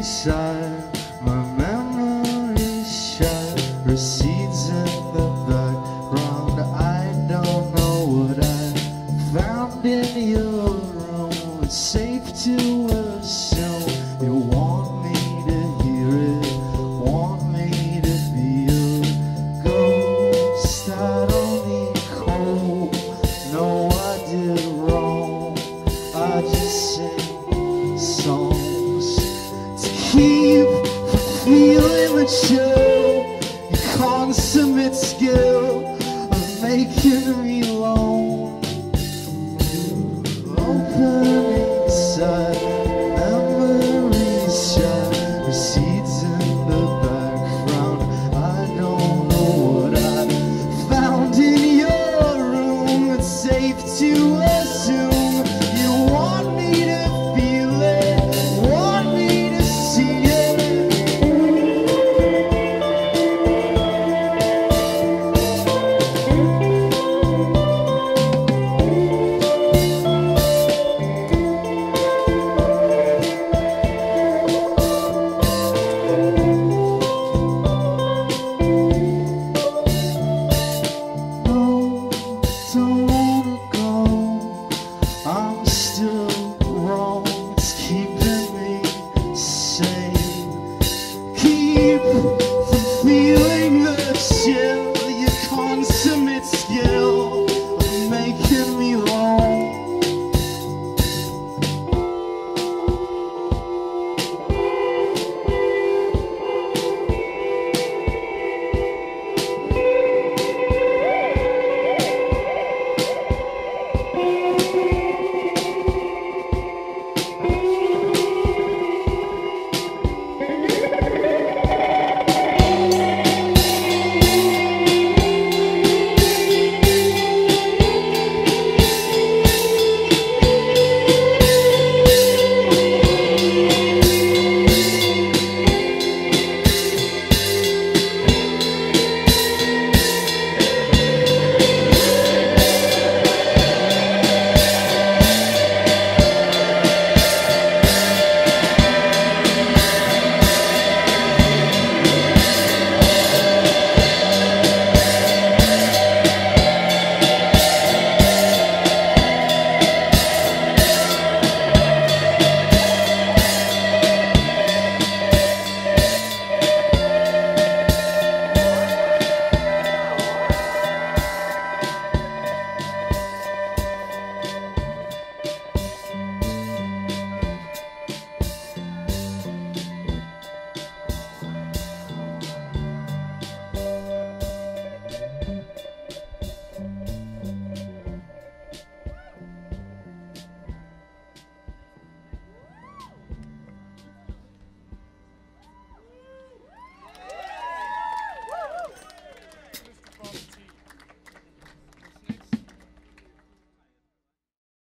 my memory shot recedes in the background. I don't know what I found in your room. It's safe to assume you want show your consummate skill of making real.